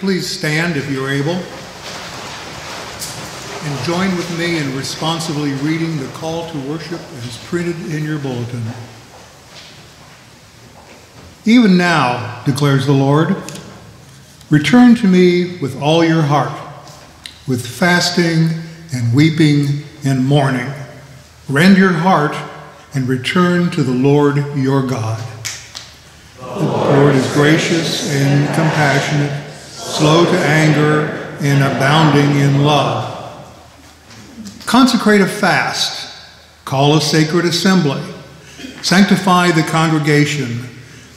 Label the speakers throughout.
Speaker 1: please stand if you're able and join with me in responsibly reading the call to worship as printed in your bulletin. Even now, declares the Lord, return to me with all your heart, with fasting and weeping and mourning. Rend your heart and return to the Lord your God. The Lord is gracious and compassionate, slow to anger, and abounding in love. Consecrate a fast, call a sacred assembly, sanctify the congregation.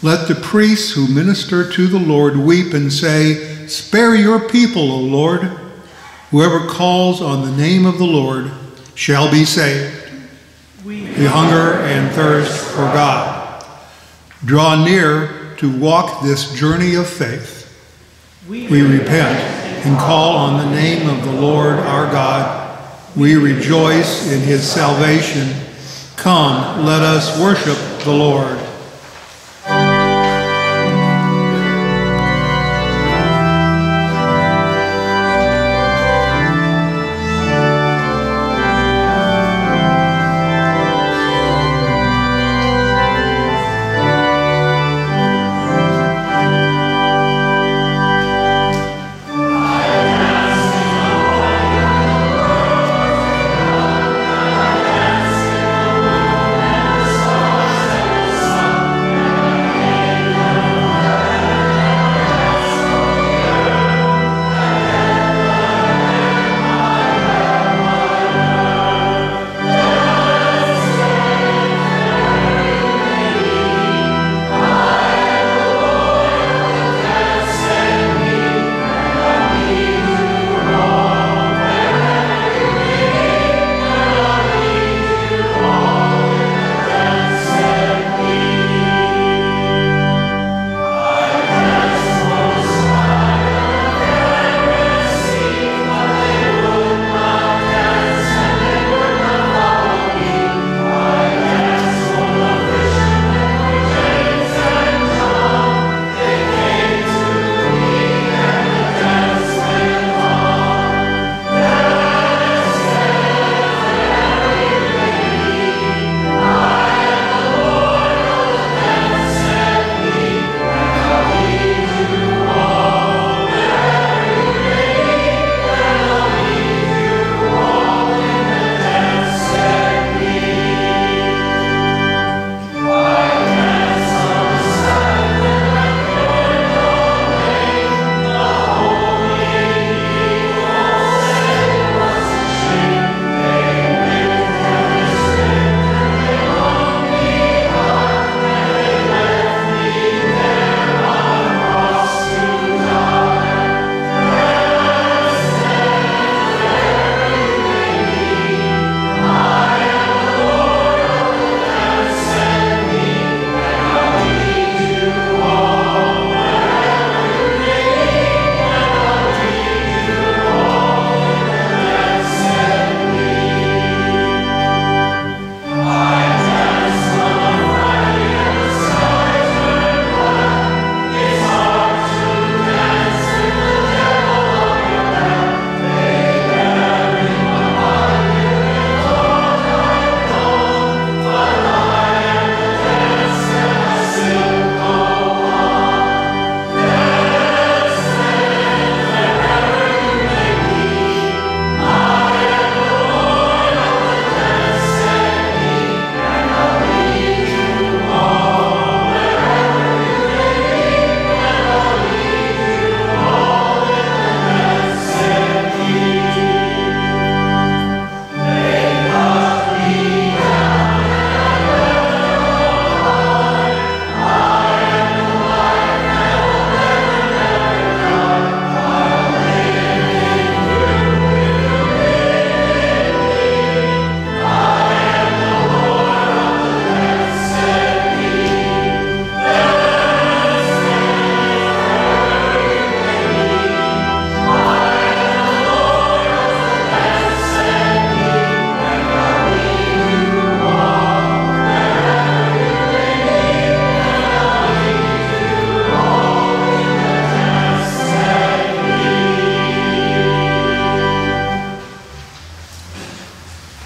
Speaker 1: Let the priests who minister to the Lord weep and say, Spare your people, O Lord. Whoever calls on the name of the Lord shall be saved. We hunger and thirst for God. Draw near to walk this journey of faith. We repent and call on the name of the Lord our God. We rejoice in his salvation. Come, let us worship the Lord.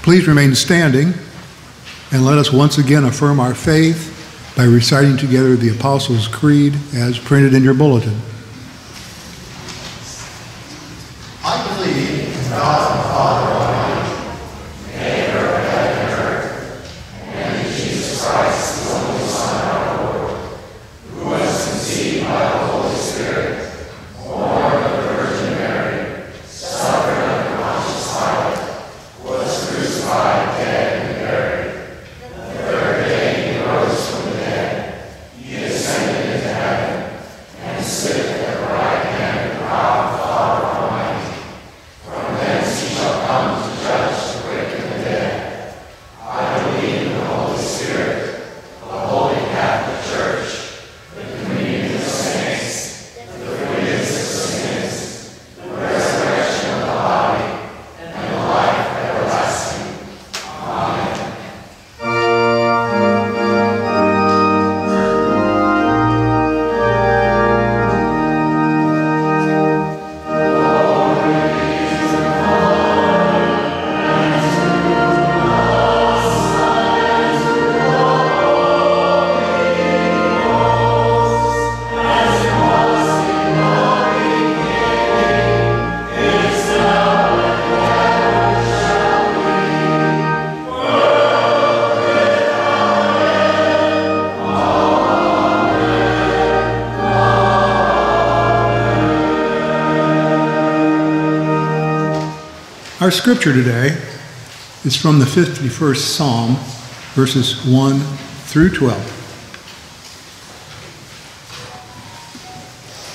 Speaker 1: Please remain standing and let us once again affirm our faith by reciting together the Apostles' Creed as printed in your bulletin. Our scripture today is from the 51st Psalm, verses 1 through 12.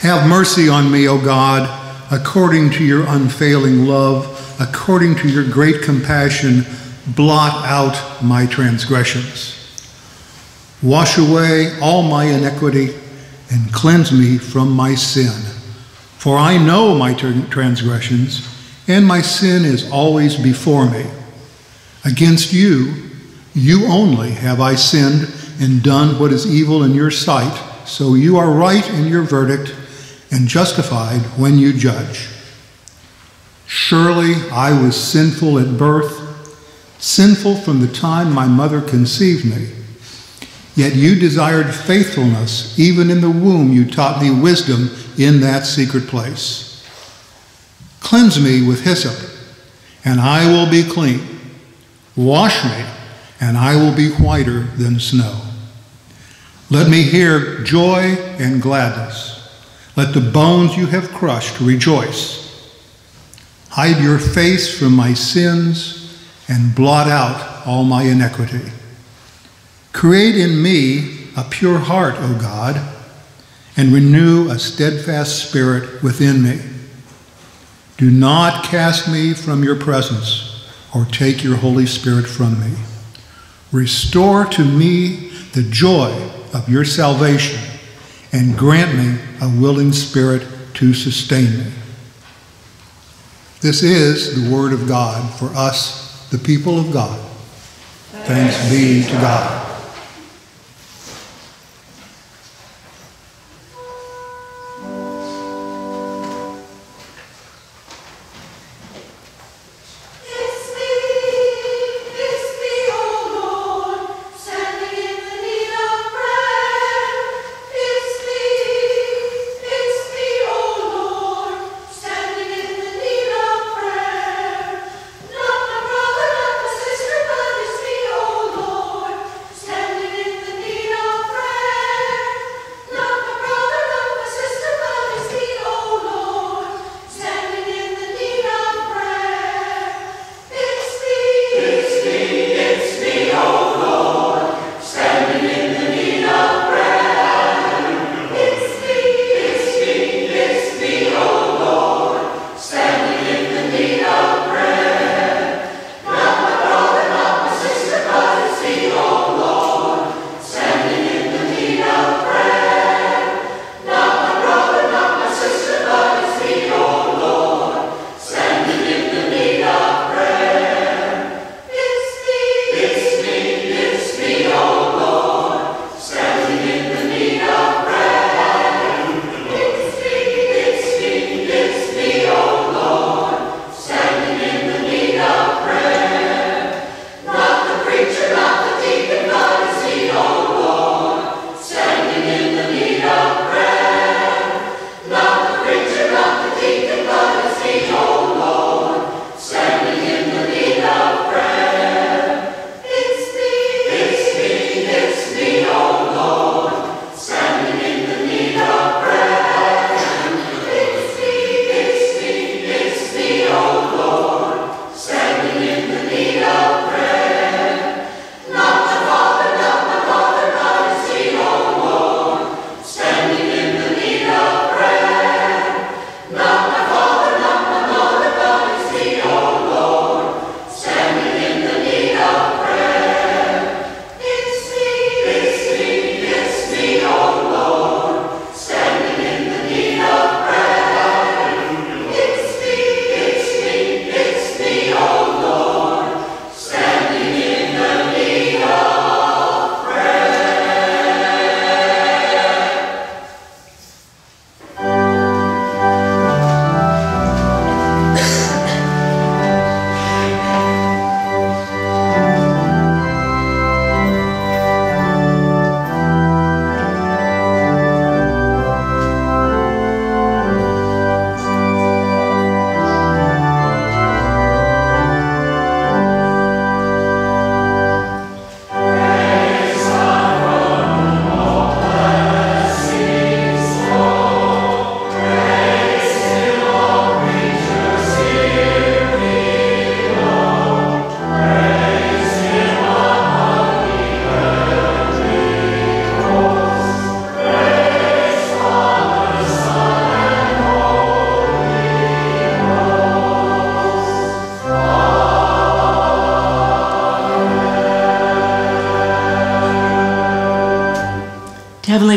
Speaker 1: Have mercy on me, O God, according to your unfailing love, according to your great compassion, blot out my transgressions. Wash away all my iniquity and cleanse me from my sin. For I know my transgressions and my sin is always before me. Against you, you only have I sinned and done what is evil in your sight, so you are right in your verdict and justified when you judge. Surely I was sinful at birth, sinful from the time my mother conceived me. Yet you desired faithfulness, even in the womb you taught me wisdom in that secret place. Cleanse me with hyssop, and I will be clean. Wash me, and I will be whiter than snow. Let me hear joy and gladness. Let the bones you have crushed rejoice. Hide your face from my sins and blot out all my iniquity. Create in me a pure heart, O God, and renew a steadfast spirit within me. Do not cast me from your presence or take your Holy Spirit from me. Restore to me the joy of your salvation and grant me a willing spirit to sustain me. This is the word of God for us, the people of God. Thanks be to God.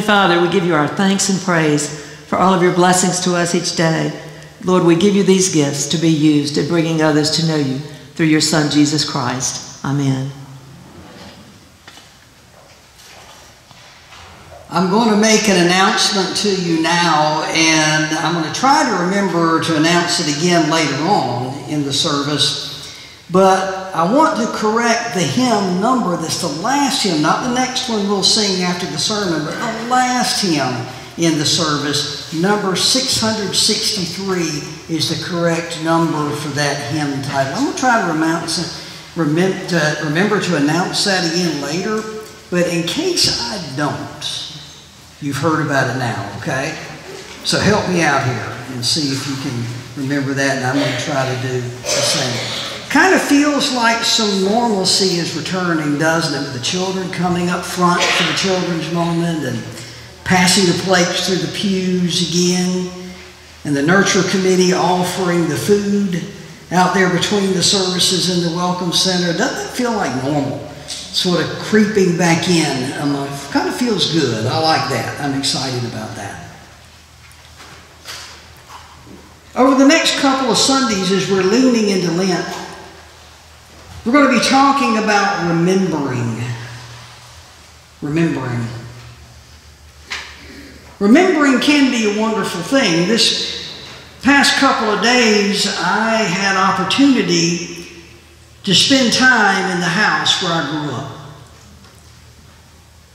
Speaker 2: Father, we give you our thanks and praise for all of your blessings to us each day. Lord, we give you these gifts to be used in bringing others to know you through your Son, Jesus Christ. Amen.
Speaker 3: I'm going to make an announcement to you now, and I'm going to try to remember to announce it again later on in the service. But I want to correct the hymn number that's the last hymn, not the next one we'll sing after the sermon, but last hymn in the service. Number 663 is the correct number for that hymn title. I'm going to try to remember, remember to announce that again later, but in case I don't, You've heard about it now, okay? So help me out here and see if you can remember that, and I'm going to try to do the same. Kind of feels like some normalcy is returning, doesn't it? With the children coming up front for the children's moment and passing the plates through the pews again, and the nurture committee offering the food out there between the services in the Welcome Center. Doesn't it feel like normal? sort of creeping back in. Kind of feels good. I like that. I'm excited about that. Over the next couple of Sundays, as we're leaning into Lent, we're going to be talking about remembering. Remembering. Remembering can be a wonderful thing. This past couple of days, I had opportunity to spend time in the house where I grew up.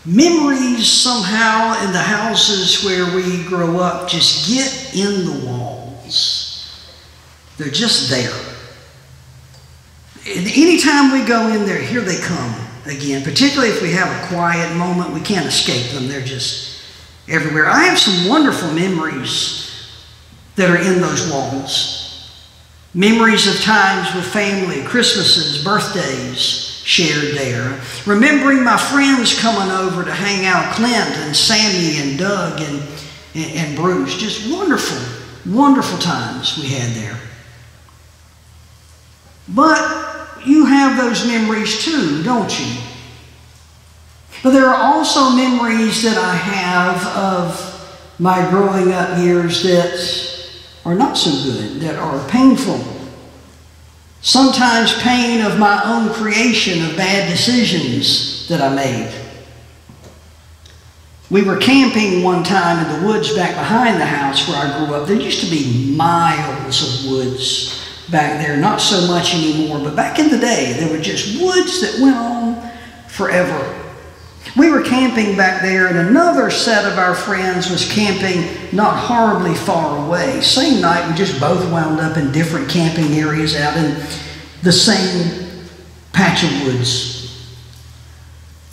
Speaker 3: Memories somehow in the houses where we grow up just get in the walls. They're just there. And anytime we go in there, here they come again. Particularly if we have a quiet moment, we can't escape them. They're just everywhere. I have some wonderful memories that are in those walls. Memories of times with family, Christmases, birthdays shared there. Remembering my friends coming over to hang out, Clint and Sammy and Doug and, and, and Bruce. Just wonderful, wonderful times we had there. But you have those memories too, don't you? But there are also memories that I have of my growing up years that are not so good, that are painful. Sometimes pain of my own creation, of bad decisions that I made. We were camping one time in the woods back behind the house where I grew up. There used to be miles of woods back there, not so much anymore, but back in the day, there were just woods that went on forever. We were camping back there, and another set of our friends was camping not horribly far away. Same night, we just both wound up in different camping areas out in the same patch of woods.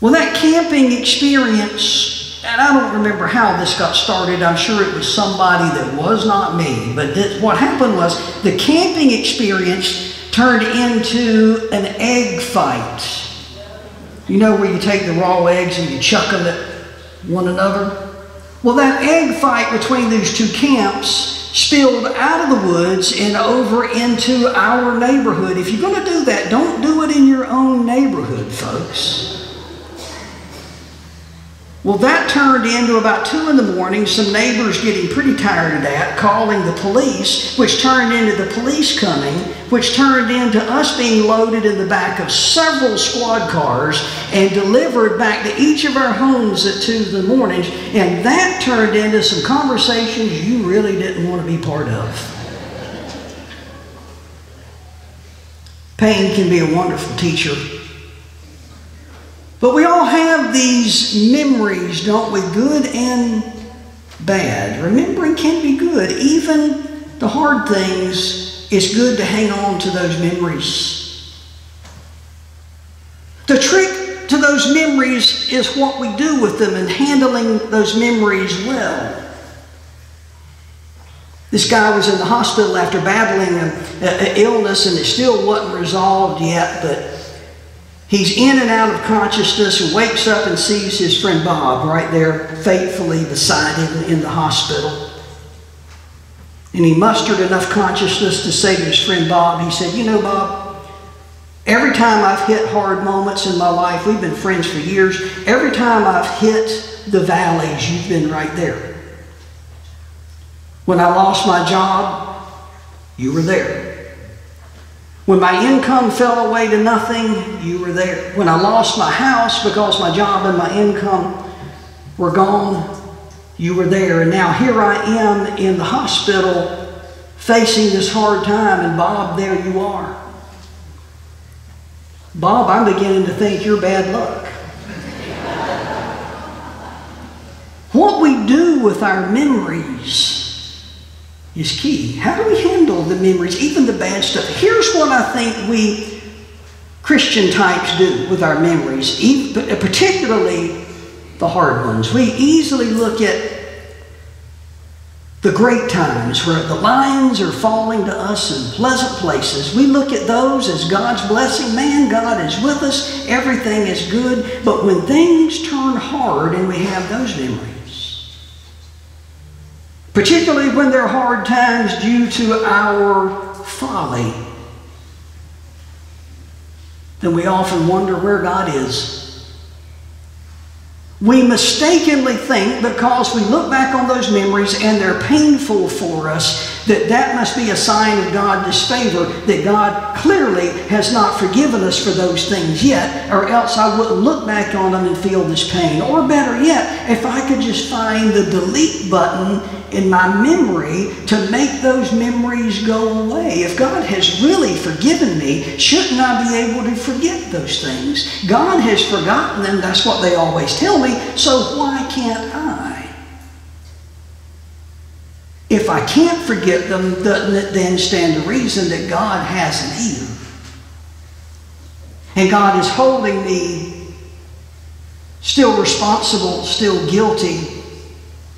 Speaker 3: Well, that camping experience, and I don't remember how this got started. I'm sure it was somebody that was not me. But this, what happened was the camping experience turned into an egg fight you know where you take the raw eggs and you chuck them at one another? Well, that egg fight between these two camps spilled out of the woods and over into our neighborhood. If you're going to do that, don't do it in your own neighborhood, folks. Well, that turned into about 2 in the morning, some neighbors getting pretty tired of that, calling the police, which turned into the police coming, which turned into us being loaded in the back of several squad cars and delivered back to each of our homes at 2 in the morning. And that turned into some conversations you really didn't want to be part of. Pain can be a wonderful teacher. But we all have these memories, don't we? Good and bad. Remembering can be good. Even the hard things, it's good to hang on to those memories. The trick to those memories is what we do with them and handling those memories well. This guy was in the hospital after battling an illness and it still wasn't resolved yet, but He's in and out of consciousness and wakes up and sees his friend Bob right there faithfully beside him in the hospital. And he mustered enough consciousness to say to his friend Bob, he said, You know, Bob, every time I've hit hard moments in my life, we've been friends for years, every time I've hit the valleys, you've been right there. When I lost my job, you were there. When my income fell away to nothing, you were there. When I lost my house because my job and my income were gone, you were there. And now here I am in the hospital facing this hard time, and Bob, there you are. Bob, I'm beginning to think you're bad luck. what we do with our memories is key. How do we handle the memories, even the bad stuff? Here's what I think we Christian types do with our memories, particularly the hard ones. We easily look at the great times where the lines are falling to us in pleasant places. We look at those as God's blessing. Man, God is with us. Everything is good. But when things turn hard and we have those memories, particularly when they're hard times due to our folly, then we often wonder where God is we mistakenly think because we look back on those memories and they're painful for us that that must be a sign of God's disfavor, that God clearly has not forgiven us for those things yet, or else I wouldn't look back on them and feel this pain. Or better yet, if I could just find the delete button in my memory to make those memories go away. If God has really forgiven me, shouldn't I be able to forget those things? God has forgotten them, that's what they always tell me, so why can't I? If I can't forget them, doesn't it then stand to reason that God hasn't either? And God is holding me still responsible, still guilty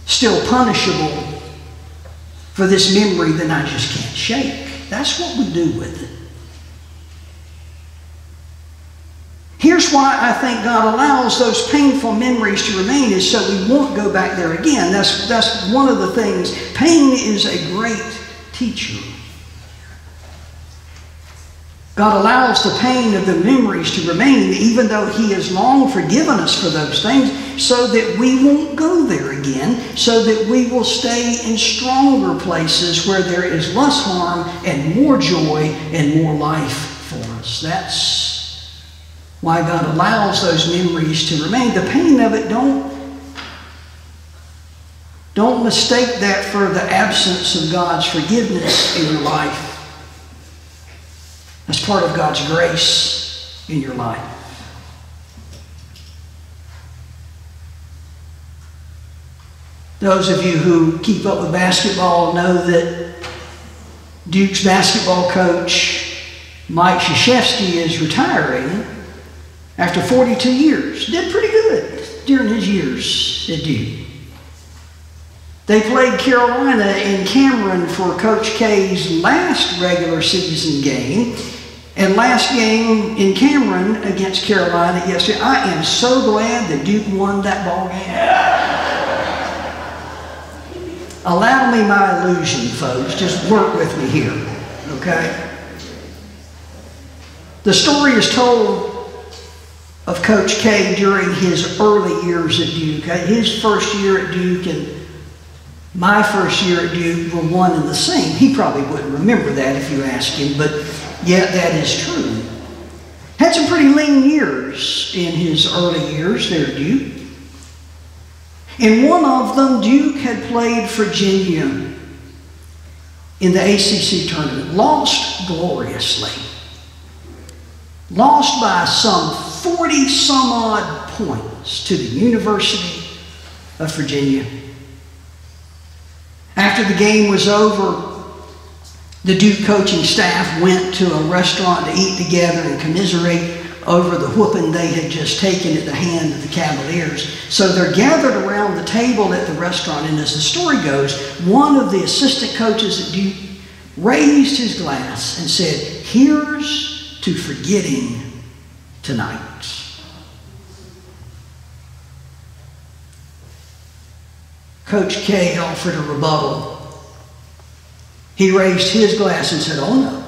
Speaker 3: still punishable for this memory that I just can't shake. That's what we do with it. Here's why I think God allows those painful memories to remain is so we won't go back there again. That's, that's one of the things. Pain is a great teacher. God allows the pain of the memories to remain, even though He has long forgiven us for those things, so that we won't go there again, so that we will stay in stronger places where there is less harm and more joy and more life for us. That's why God allows those memories to remain. The pain of it, don't, don't mistake that for the absence of God's forgiveness in your life. That's part of God's grace in your life. Those of you who keep up with basketball know that Duke's basketball coach, Mike Krzyzewski, is retiring after 42 years. Did pretty good during his years at Duke. They played Carolina in Cameron for Coach K's last regular season game. And last game in Cameron against Carolina yesterday, I am so glad that Duke won that ball game. Allow me my illusion, folks. Just work with me here, okay? The story is told of Coach K during his early years at Duke. Uh, his first year at Duke and my first year at Duke were one and the same. He probably wouldn't remember that if you asked him, but Yet that is true. Had some pretty lean years in his early years there, Duke. In one of them, Duke had played Virginia in the ACC tournament, lost gloriously. Lost by some 40 some odd points to the University of Virginia. After the game was over, the Duke coaching staff went to a restaurant to eat together and commiserate over the whooping they had just taken at the hand of the Cavaliers. So they're gathered around the table at the restaurant, and as the story goes, one of the assistant coaches at Duke raised his glass and said, Here's to forgetting tonight. Coach K offered a rebuttal he raised his glass and said, Oh no.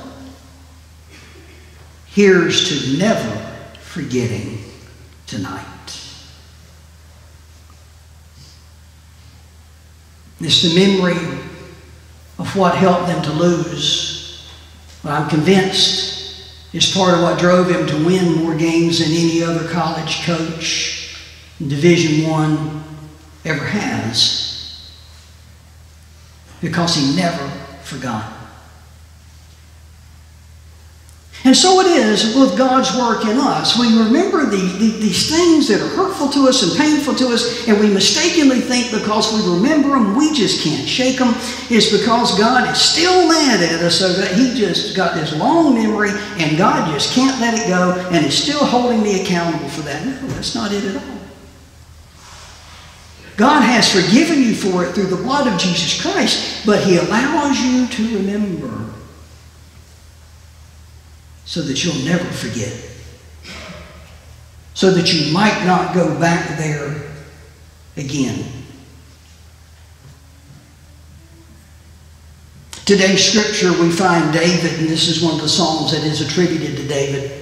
Speaker 3: Here's to never forgetting tonight. It's the memory of what helped them to lose. But I'm convinced it's part of what drove him to win more games than any other college coach in Division One ever has. Because he never forgot. And so it is with God's work in us. We remember the, the, these things that are hurtful to us and painful to us, and we mistakenly think because we remember them, we just can't shake them. It's because God is still mad at us, so that He just got this long memory, and God just can't let it go, and is still holding me accountable for that. No, that's not it at all. God has forgiven you for it through the blood of Jesus Christ, but He allows you to remember so that you'll never forget. So that you might not go back there again. Today's scripture, we find David, and this is one of the Psalms that is attributed to David.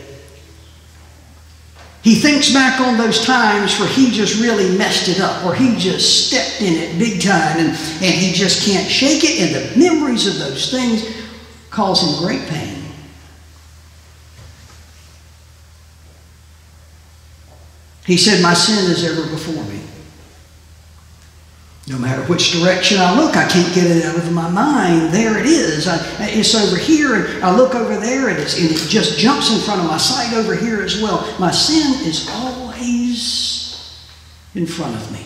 Speaker 3: He thinks back on those times where he just really messed it up, where he just stepped in it big time and, and he just can't shake it, and the memories of those things cause him great pain. He said, My sin is ever before me. No matter which direction I look, I can't get it out of my mind. There it is. I, it's over here, and I look over there, and, and, it just jumps in front of my sight over here as well. My sin is always in front of me.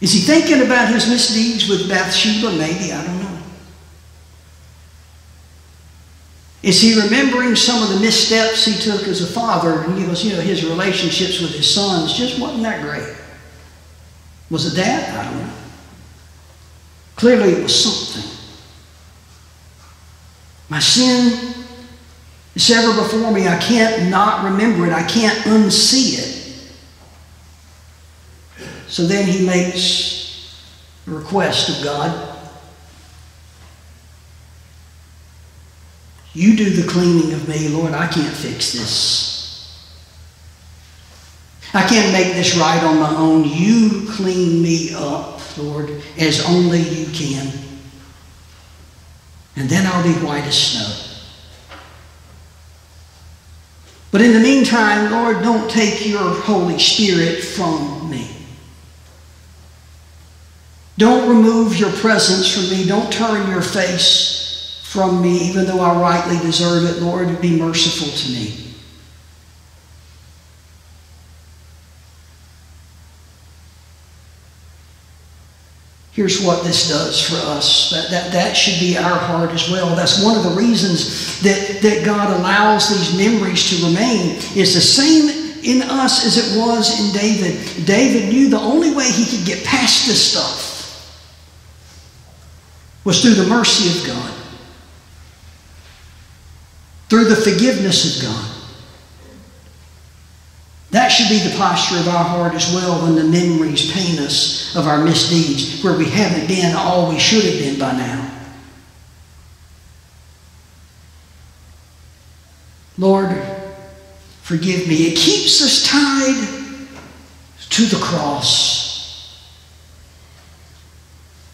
Speaker 3: Is he thinking about his misdeeds with Bathsheba? Maybe, I don't know. Is he remembering some of the missteps he took as a father? And he goes, you know, his relationships with his sons just wasn't that great. Was it that? I don't know. Clearly, it was something. My sin is ever before me. I can't not remember it. I can't unsee it. So then he makes a request of God. You do the cleaning of me, Lord. I can't fix this. I can't make this right on my own. You clean me up, Lord, as only you can. And then I'll be white as snow. But in the meantime, Lord, don't take your Holy Spirit from me. Don't remove your presence from me. Don't turn your face from me, even though I rightly deserve it. Lord, be merciful to me. Here's what this does for us. That, that, that should be our heart as well. That's one of the reasons that, that God allows these memories to remain. Is the same in us as it was in David. David knew the only way he could get past this stuff was through the mercy of God through the forgiveness of God. That should be the posture of our heart as well when the memories pain us of our misdeeds, where we haven't been all we should have been by now. Lord, forgive me. It keeps us tied to the cross.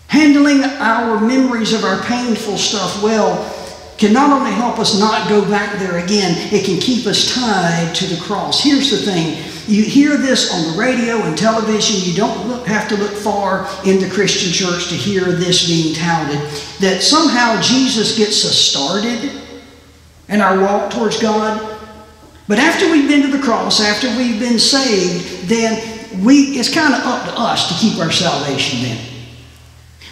Speaker 3: Handling our memories of our painful stuff well can not only help us not go back there again, it can keep us tied to the cross. Here's the thing you hear this on the radio and television, you don't look, have to look far in the Christian church to hear this being touted that somehow Jesus gets us started in our walk towards God. But after we've been to the cross, after we've been saved, then we, it's kind of up to us to keep our salvation then.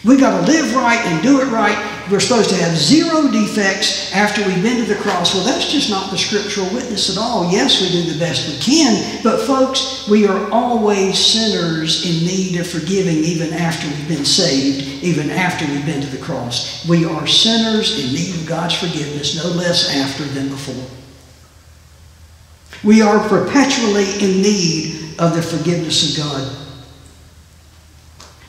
Speaker 3: We got to live right and do it right. We're supposed to have zero defects after we've been to the cross. Well, that's just not the scriptural witness at all. Yes, we do the best we can, but folks, we are always sinners in need of forgiving even after we've been saved, even after we've been to the cross. We are sinners in need of God's forgiveness, no less after than before. We are perpetually in need of the forgiveness of God.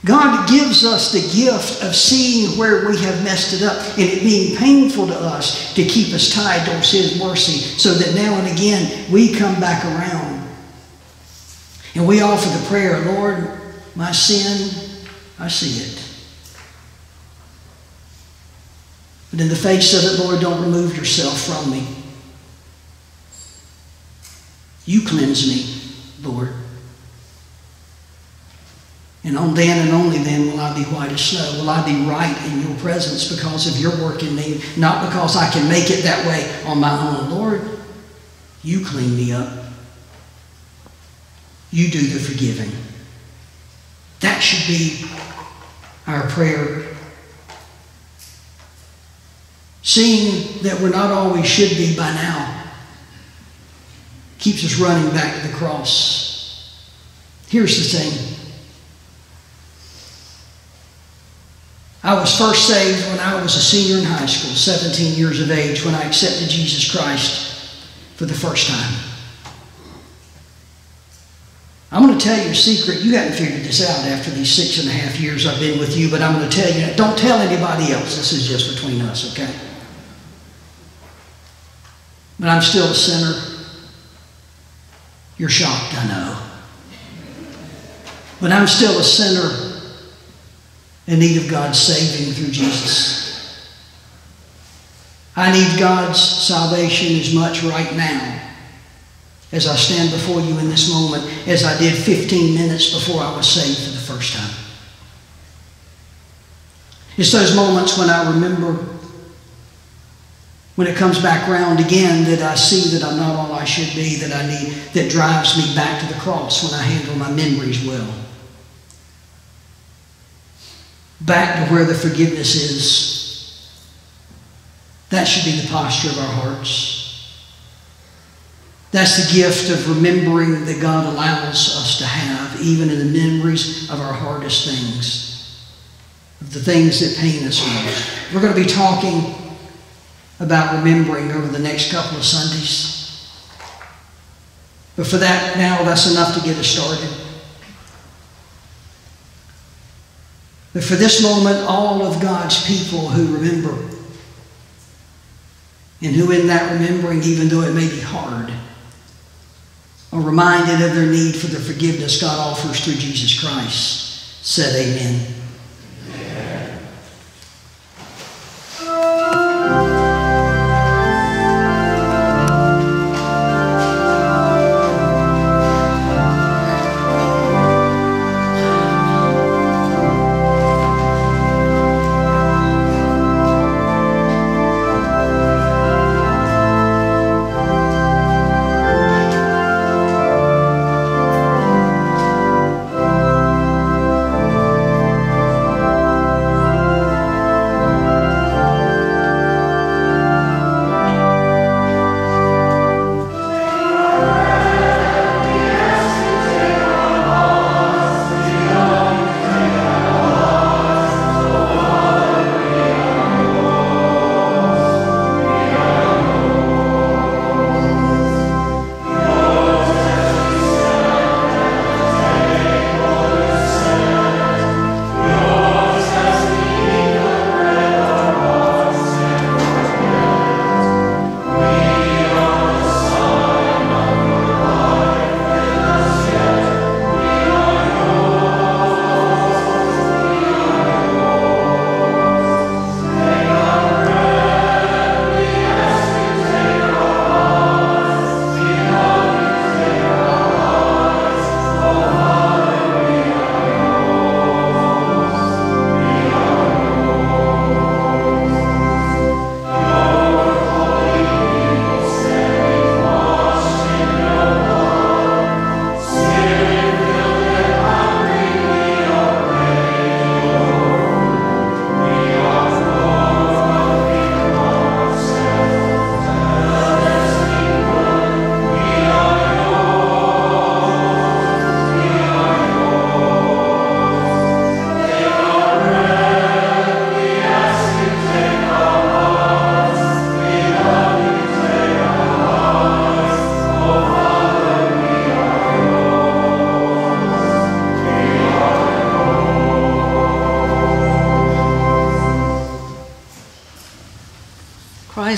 Speaker 3: God gives us the gift of seeing where we have messed it up and it being painful to us to keep us tied towards His mercy so that now and again we come back around. And we offer the prayer, Lord, my sin, I see it. But in the face of it, Lord, don't remove yourself from me. You cleanse me, Lord. And on then and only then will I be white as snow. Will I be right in your presence because of your work in me, not because I can make it that way on my own. Lord, you clean me up. You do the forgiving. That should be our prayer. Seeing that we're not we should be by now keeps us running back to the cross. Here's the thing. I was first saved when I was a senior in high school, 17 years of age, when I accepted Jesus Christ for the first time. I'm going to tell you a secret. You haven't figured this out after these six and a half years I've been with you, but I'm going to tell you. Don't tell anybody else. This is just between us, okay? But I'm still a sinner. You're shocked, I know. But I'm still a sinner in need of God's saving through Jesus. I need God's salvation as much right now as I stand before you in this moment as I did 15 minutes before I was saved for the first time. It's those moments when I remember, when it comes back round again, that I see that I'm not all I should be, that I need, that drives me back to the cross when I handle my memories well. Back to where the forgiveness is. That should be the posture of our hearts. That's the gift of remembering that God allows us to have, even in the memories of our hardest things, of the things that pain us most. We're going to be talking about remembering over the next couple of Sundays. But for that, now that's enough to get us started. But for this moment, all of God's people who remember, and who in that remembering, even though it may be hard, are reminded of their need for the forgiveness God offers through Jesus Christ, said amen.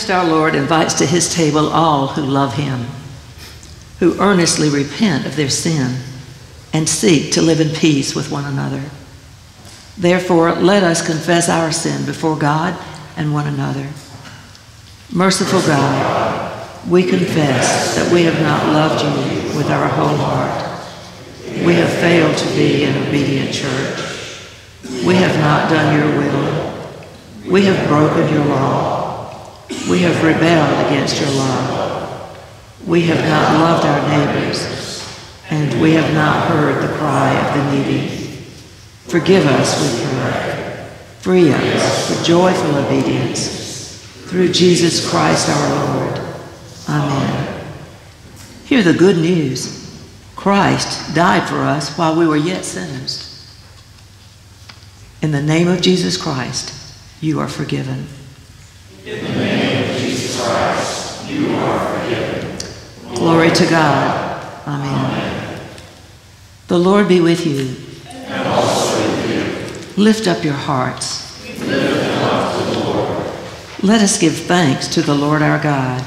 Speaker 2: Our Lord invites to his table all who love him, who earnestly repent of their sin, and seek to live in peace with one another. Therefore, let us confess our sin before God and one another. Merciful God, we confess that we have not loved you with our whole heart. We have failed to be an obedient church. We have not done your will. We have broken your law. We have rebelled against your law. We have not loved our neighbors, and we have not heard the cry of the needy. Forgive us, we pray. Free us for joyful obedience through Jesus Christ our Lord. Amen. Hear the good news. Christ died for us while we were yet sinners. In the name of Jesus Christ, you are forgiven.
Speaker 4: In Christ, you are forgiven.
Speaker 2: Glory to God. Amen. Amen. The Lord be with you.
Speaker 4: And also with
Speaker 2: you. Lift up your hearts.
Speaker 4: Up.
Speaker 2: Let us give thanks to the Lord our God.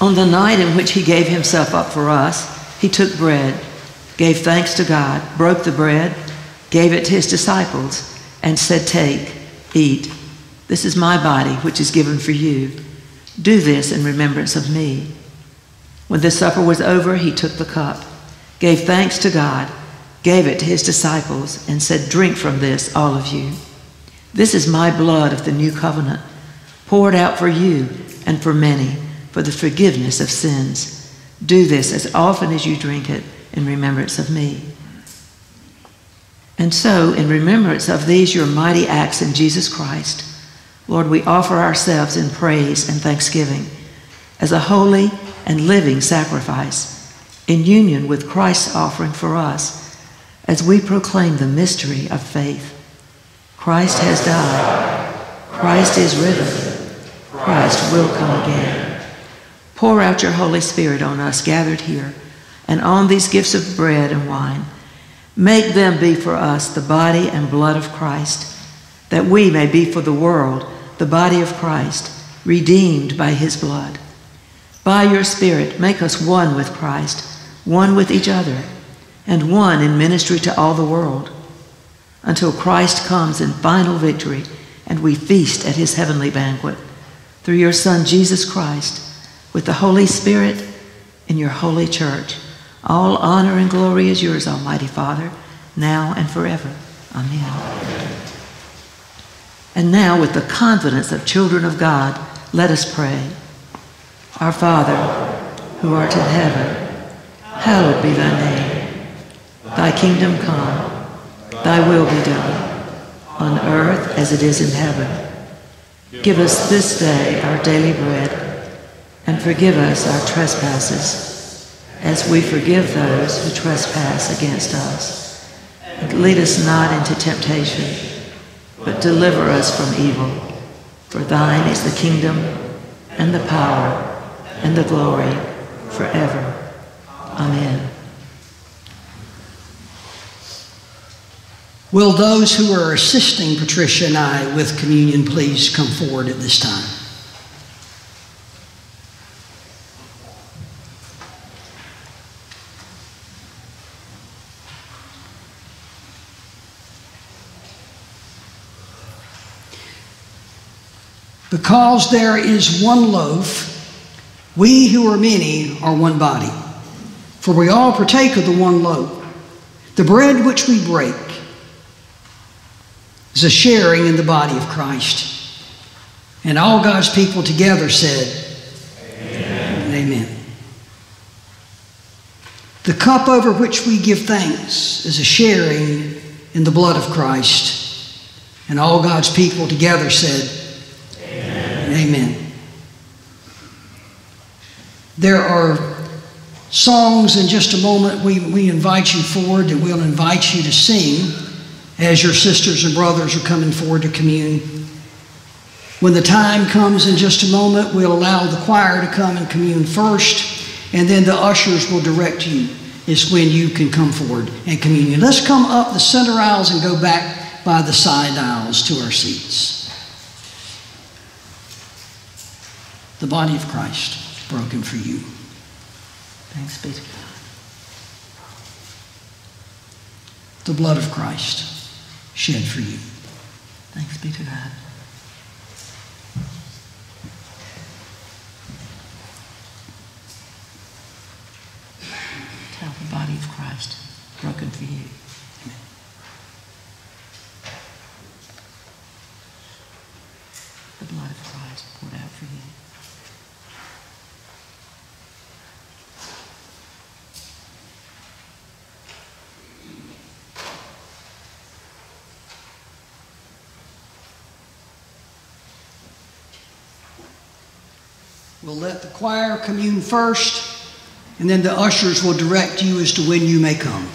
Speaker 2: On the night in which he gave himself up for us, he took bread gave thanks to God, broke the bread, gave it to his disciples, and said, Take, eat. This is my body, which is given for you. Do this in remembrance of me. When the supper was over, he took the cup, gave thanks to God, gave it to his disciples, and said, Drink from this, all of you. This is my blood of the new covenant, poured out for you and for many for the forgiveness of sins. Do this as often as you drink it in remembrance of me. And so, in remembrance of these your mighty acts in Jesus Christ, Lord, we offer ourselves in praise and thanksgiving as a holy and living sacrifice in union with Christ's offering for us as we proclaim the mystery of faith. Christ has died. Christ is risen. Christ will come again. Pour out your Holy Spirit on us gathered here and on these gifts of bread and wine. Make them be for us the body and blood of Christ, that we may be for the world the body of Christ, redeemed by his blood. By your Spirit, make us one with Christ, one with each other, and one in ministry to all the world, until Christ comes in final victory and we feast at his heavenly banquet. Through your Son, Jesus Christ, with the Holy Spirit in your holy church. All honor and glory is yours, Almighty Father, now and forever. Amen. And now, with the confidence of children of God, let us pray. Our Father, who art in heaven, hallowed be thy name. Thy kingdom come, thy will be done, on earth as it is in heaven. Give us this day our daily bread, and forgive us our trespasses as we forgive those who trespass against us. And lead us not into temptation, but deliver us from evil. For thine is the kingdom, and the power, and the glory, forever. Amen.
Speaker 3: Will those who are assisting Patricia and I with communion please come forward at this time? Because there is one loaf, we who are many are one body. For we all partake of the one loaf. The bread which we break is a sharing in the body of Christ. And all God's people together said, Amen. Amen. The cup over which we give thanks is a sharing in the blood of Christ. And all God's people together said, Amen. There are songs in just a moment we, we invite you forward that we'll invite you to sing as your sisters and brothers are coming forward to commune. When the time comes in just a moment, we'll allow the choir to come and commune first, and then the ushers will direct you. Is when you can come forward and commune. Let's come up the center aisles and go back by the side aisles to our seats. The body of Christ broken for you.
Speaker 2: Thanks be to God.
Speaker 3: The blood of Christ shed for you.
Speaker 2: Thanks be to God. Tell the body of Christ broken for you. The blood of Christ poured out for you.
Speaker 3: We'll let the choir commune first, and then the ushers will direct you as to when you may come.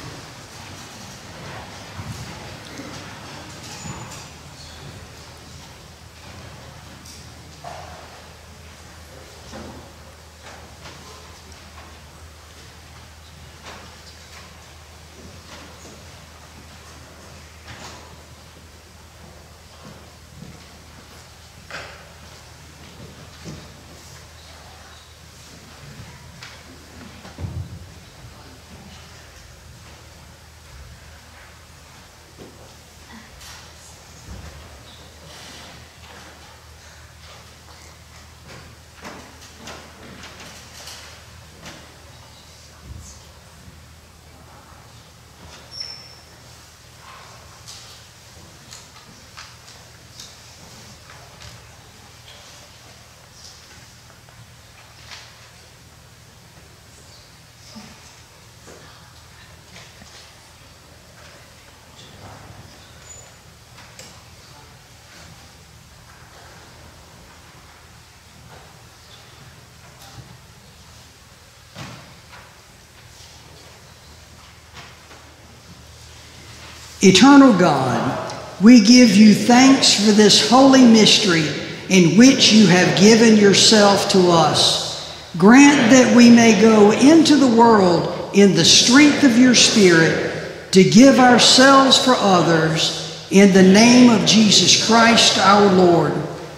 Speaker 3: Eternal God, we give you thanks for this holy mystery in which you have given yourself to us. Grant that we may go into the world in the strength of your Spirit to give ourselves for others in the name of Jesus Christ our Lord.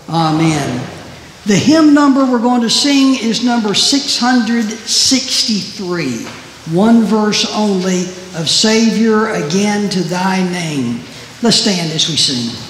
Speaker 3: Amen. The hymn number we're going to sing is number 663, one verse only of Savior again to thy name. Let's stand as we sing.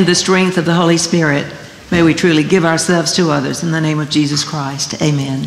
Speaker 2: In the strength of the Holy Spirit, may we truly give ourselves to others in the name of Jesus Christ. Amen.